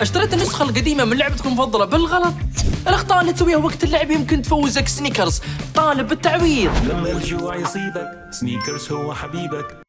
اشتريت النسخة القديمة من لعبتك المفضلة. بالغلط. الأخطاء اللي تسويها وقت اللعب يمكن تفوزك. سنيكرز طالب بالتعويض. لما الجوع يصيبك سنيكرز هو حبيبك.